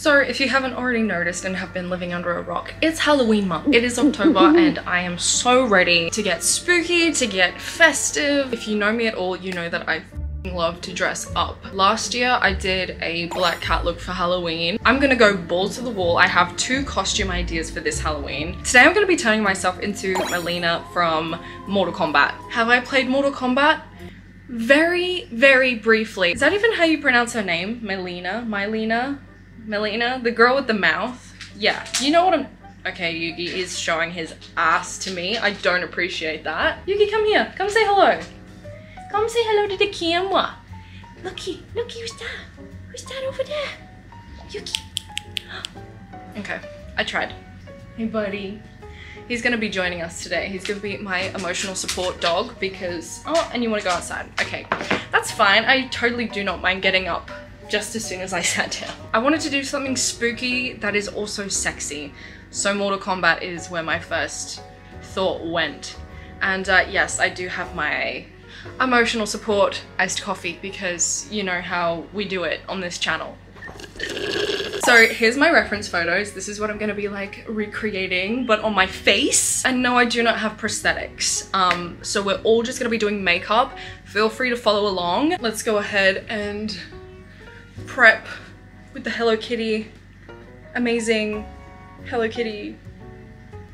So if you haven't already noticed and have been living under a rock, it's Halloween month. It is October and I am so ready to get spooky, to get festive. If you know me at all, you know that I love to dress up. Last year I did a black cat look for Halloween. I'm gonna go balls to the wall. I have two costume ideas for this Halloween. Today I'm gonna be turning myself into Melina from Mortal Kombat. Have I played Mortal Kombat? Very, very briefly. Is that even how you pronounce her name? Melina? Mileena? Mileena? The girl with the mouth? Yeah, you know what I'm- Okay, Yugi is showing his ass to me. I don't appreciate that. Yugi, come here. Come say hello. Come say hello to the camera. Looky, looky, who's that? Who's that over there? Yuki. okay, I tried. Hey, buddy. He's gonna be joining us today. He's gonna be my emotional support dog because, oh, and you wanna go outside. Okay, that's fine. I totally do not mind getting up just as soon as I sat down. I wanted to do something spooky that is also sexy. So Mortal Kombat is where my first thought went. And uh, yes, I do have my emotional support iced coffee because you know how we do it on this channel. So here's my reference photos. This is what I'm gonna be like recreating, but on my face. And no, I do not have prosthetics. Um, so we're all just gonna be doing makeup. Feel free to follow along. Let's go ahead and prep with the Hello Kitty, amazing Hello Kitty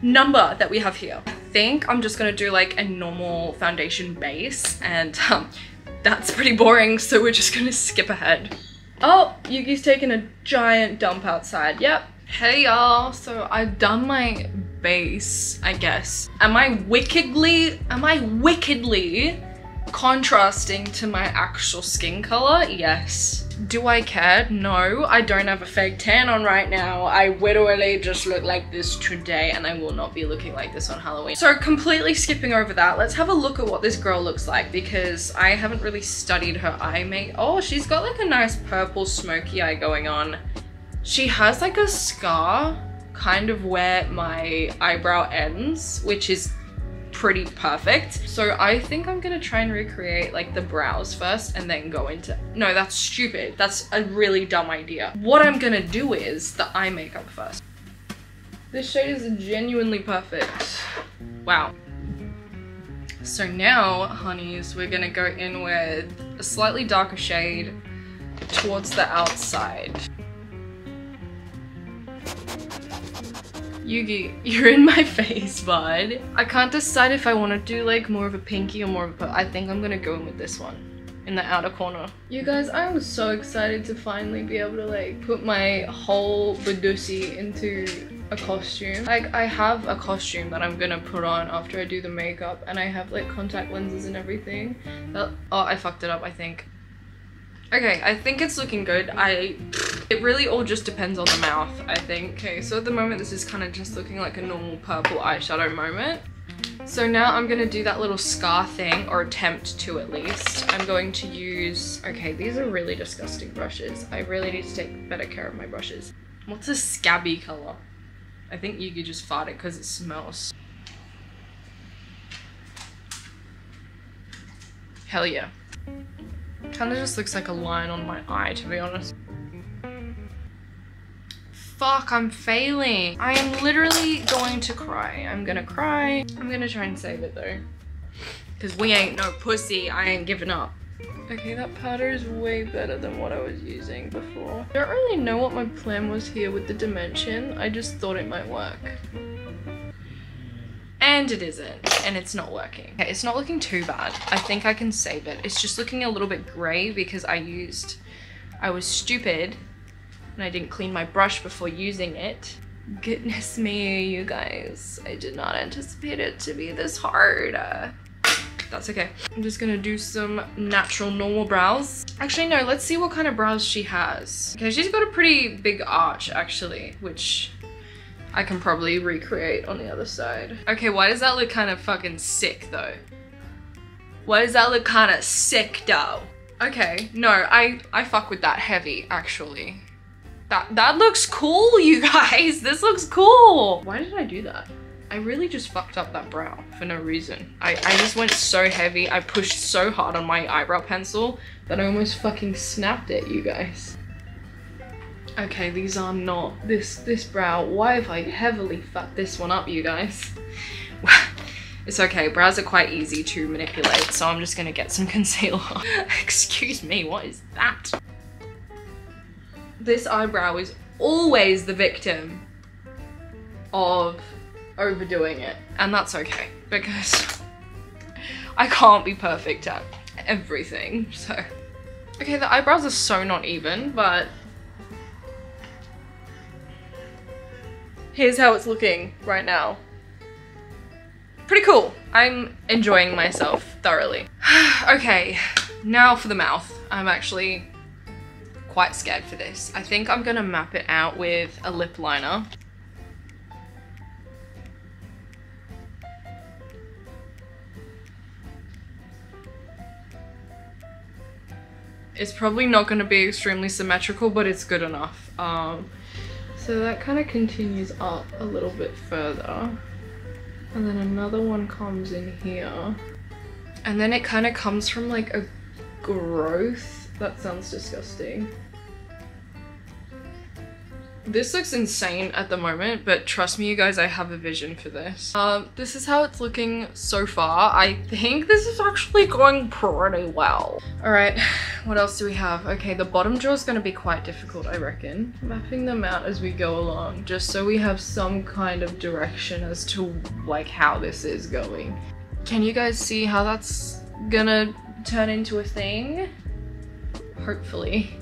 number that we have here. I think I'm just gonna do like a normal foundation base and um, that's pretty boring so we're just gonna skip ahead. Oh, Yugi's taking a giant dump outside. Yep. Hey y'all, so I've done my base, I guess. Am I wickedly, am I wickedly contrasting to my actual skin color? Yes. Do I care? No, I don't have a fake tan on right now. I literally just look like this today and I will not be looking like this on Halloween. So completely skipping over that, let's have a look at what this girl looks like because I haven't really studied her eye make. Oh, she's got like a nice purple smoky eye going on. She has like a scar kind of where my eyebrow ends, which is pretty perfect. So I think I'm gonna try and recreate like the brows first and then go into, no, that's stupid. That's a really dumb idea. What I'm gonna do is the eye makeup first. This shade is genuinely perfect. Wow. So now, honeys, we're gonna go in with a slightly darker shade towards the outside. Yugi, you're in my face, bud. I can't decide if I want to do like more of a pinky or more of a, I think I'm gonna go in with this one in the outer corner. You guys, I'm so excited to finally be able to like put my whole Badusi into a costume. Like I have a costume that I'm gonna put on after I do the makeup and I have like contact lenses and everything. That, oh, I fucked it up, I think. Okay, I think it's looking good. I, it really all just depends on the mouth, I think. Okay, so at the moment this is kind of just looking like a normal purple eyeshadow moment. So now I'm gonna do that little scar thing, or attempt to at least. I'm going to use, okay, these are really disgusting brushes. I really need to take better care of my brushes. What's a scabby color? I think you could just fart it because it smells. Hell yeah. Kind of just looks like a line on my eye, to be honest. Fuck, I'm failing. I am literally going to cry. I'm gonna cry. I'm gonna try and save it though. Because we ain't no pussy. I ain't giving up. Okay, that powder is way better than what I was using before. I don't really know what my plan was here with the dimension. I just thought it might work. And it isn't, and it's not working. Okay, it's not looking too bad. I think I can save it. It's just looking a little bit gray because I used, I was stupid and I didn't clean my brush before using it. Goodness me, you guys. I did not anticipate it to be this hard. Uh, that's okay. I'm just gonna do some natural normal brows. Actually, no, let's see what kind of brows she has. Okay, she's got a pretty big arch actually, which I can probably recreate on the other side. Okay, why does that look kind of fucking sick though? Why does that look kind of sick though? Okay, no, I, I fuck with that heavy actually. That, that looks cool, you guys. This looks cool. Why did I do that? I really just fucked up that brow for no reason. I, I just went so heavy. I pushed so hard on my eyebrow pencil that I almost fucking snapped it, you guys. Okay, these are not this this brow. Why have I heavily fucked this one up, you guys? it's okay. Brows are quite easy to manipulate, so I'm just gonna get some concealer. Excuse me, what is that? This eyebrow is always the victim of overdoing it, and that's okay because I can't be perfect at everything. So, okay, the eyebrows are so not even, but here's how it's looking right now. Pretty cool. I'm enjoying myself thoroughly. okay, now for the mouth. I'm actually quite scared for this. I think I'm gonna map it out with a lip liner. It's probably not to be extremely symmetrical, but it's good enough. Um, so that kind of continues up a little bit further. And then another one comes in here. And then it kind of comes from like a growth. That sounds disgusting. This looks insane at the moment, but trust me you guys, I have a vision for this. Um, this is how it's looking so far. I think this is actually going pretty well. All right, what else do we have? Okay, the bottom jaw is gonna be quite difficult, I reckon. Mapping them out as we go along, just so we have some kind of direction as to like how this is going. Can you guys see how that's gonna turn into a thing? Hopefully.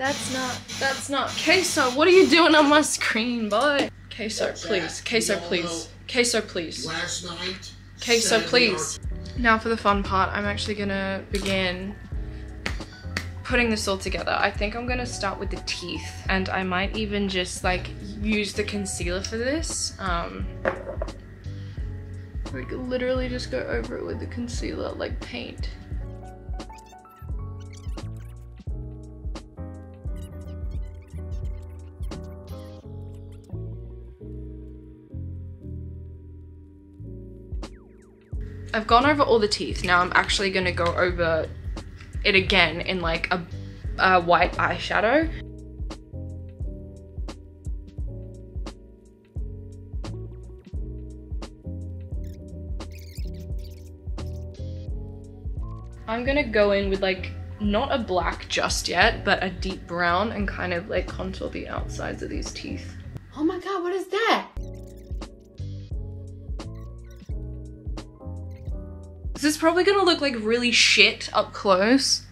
That's not, that's not. Queso, what are you doing on my screen, boy? Queso, What's please. that? Queso, You all please. Queso, please. Last night. Queso, please. Now for the fun part, I'm actually gonna begin putting this all together. I think I'm gonna start with the teeth and I might even just like use the concealer for this. Um, like literally just go over it with the concealer like paint. I've gone over all the teeth. Now I'm actually gonna go over it again in like a, a white eyeshadow. I'm gonna go in with like not a black just yet, but a deep brown and kind of like contour the outsides of these teeth. Oh my god, what is that? This is probably gonna look like really shit up close,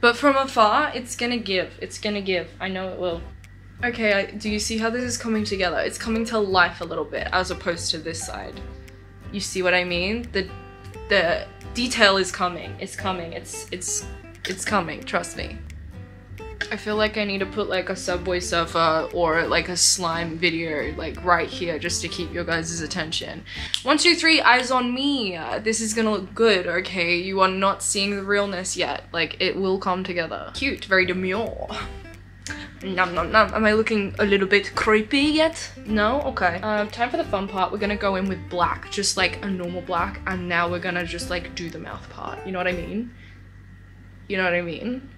but from afar, it's gonna give. It's gonna give. I know it will. Okay, I, do you see how this is coming together? It's coming to life a little bit as opposed to this side. You see what I mean? The the detail is coming. It's coming. It's it's it's coming. Trust me. I feel like I need to put like a Subway Surfer or like a slime video like right here just to keep your guys' attention. One, two, three, eyes on me. This is gonna look good, okay? You are not seeing the realness yet. Like it will come together. Cute, very demure. Num num num. Am I looking a little bit creepy yet? No? Okay. Um, time for the fun part. We're gonna go in with black, just like a normal black, and now we're gonna just like do the mouth part. You know what I mean? You know what I mean?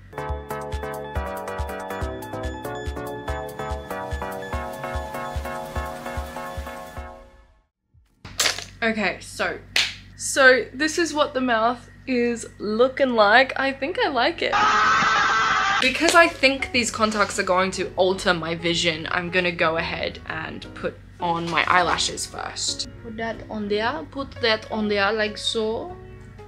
Okay, so so this is what the mouth is looking like. I think I like it. Because I think these contacts are going to alter my vision, I'm gonna go ahead and put on my eyelashes first. Put that on there, put that on there like so.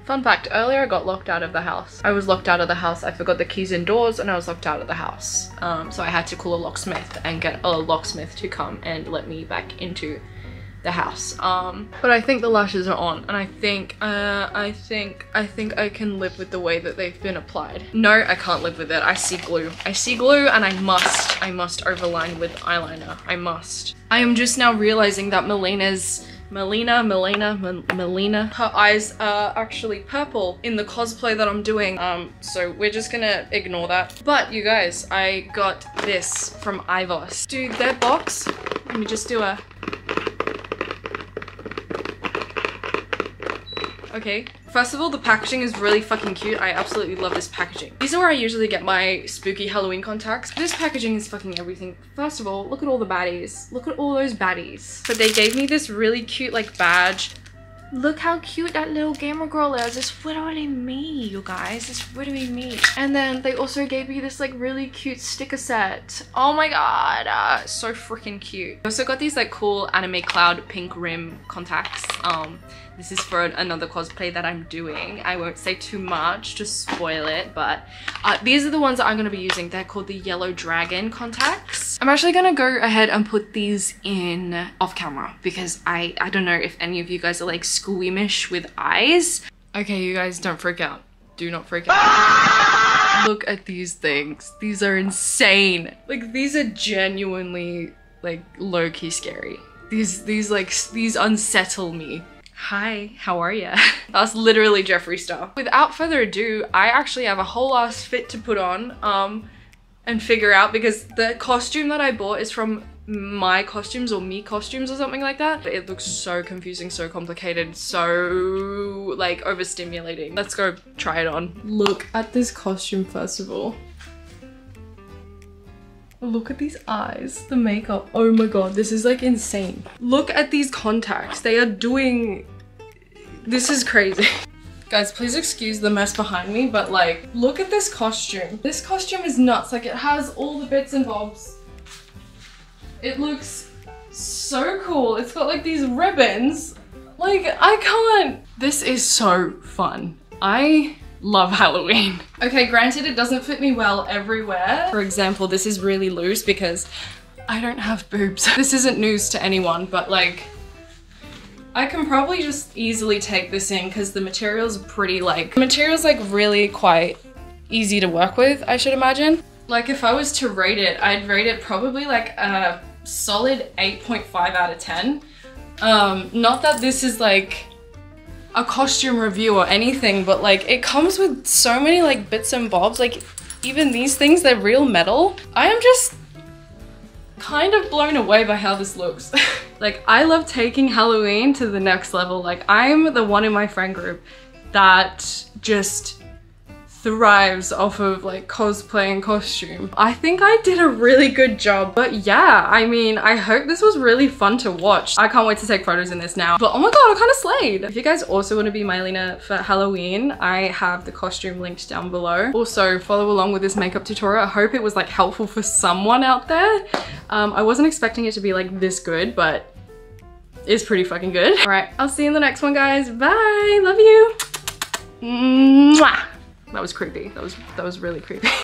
Fun fact, earlier I got locked out of the house. I was locked out of the house, I forgot the keys indoors and I was locked out of the house. Um, so I had to call a locksmith and get a locksmith to come and let me back into the house. Um, but I think the lashes are on and I think, uh, I think, I think I can live with the way that they've been applied. No, I can't live with it. I see glue. I see glue and I must, I must overline with eyeliner. I must. I am just now realizing that Melina's Melina, Melina, Melina. Her eyes are actually purple in the cosplay that I'm doing. Um, so we're just gonna ignore that. But you guys, I got this from Eyevos. Dude, their box, let me just do a Okay, First of all, the packaging is really fucking cute. I absolutely love this packaging. These are where I usually get my spooky Halloween contacts. This packaging is fucking everything. First of all, look at all the baddies. Look at all those baddies. But they gave me this really cute like badge Look how cute that little gamer girl is. It's literally me, you guys. It's literally me. And then they also gave me this like really cute sticker set. Oh my god. Uh, so freaking cute. I also got these like cool anime cloud pink rim contacts. Um, this is for another cosplay that I'm doing. I won't say too much to spoil it, but uh, these are the ones that I'm going to be using. They're called the Yellow Dragon contacts. I'm actually going to go ahead and put these in off camera because I, I don't know if any of you guys are like squeamish with eyes. Okay, you guys don't freak out. Do not freak out. Look at these things. These are insane. Like these are genuinely like low-key scary. These, these like, these unsettle me. Hi, how are ya? That's literally Jeffree Star. Without further ado, I actually have a whole ass fit to put on um, and figure out because the costume that I bought is from my costumes or me costumes or something like that. It looks so confusing, so complicated, so like overstimulating. Let's go try it on. Look at this costume first of all. Look at these eyes, the makeup. Oh my god, this is like insane. Look at these contacts. They are doing this is crazy. Guys, please excuse the mess behind me, but like, look at this costume. This costume is nuts. Like, it has all the bits and bobs. It looks so cool. It's got like these ribbons. Like, I can't. This is so fun. I love Halloween. Okay, granted it doesn't fit me well everywhere. For example, this is really loose because I don't have boobs. This isn't news to anyone, but like, I can probably just easily take this in because the material's pretty like, the material's like really quite easy to work with, I should imagine. Like if I was to rate it, I'd rate it probably like a solid 8.5 out of 10. Um, not that this is like a costume review or anything, but like it comes with so many like bits and bobs. Like even these things, they're real metal. I am just kind of blown away by how this looks. like I love taking Halloween to the next level. Like I'm the one in my friend group that just thrives off of like cosplay and costume. I think I did a really good job. But yeah, I mean, I hope this was really fun to watch. I can't wait to take photos in this now. But oh my god, I kind of slayed. If you guys also want to be Mileena for Halloween, I have the costume linked down below. Also, follow along with this makeup tutorial. I hope it was like helpful for someone out there. Um, I wasn't expecting it to be like this good, but it's pretty fucking good. All right, I'll see you in the next one, guys. Bye, love you. Mwah. That was creepy. That was, that was really creepy.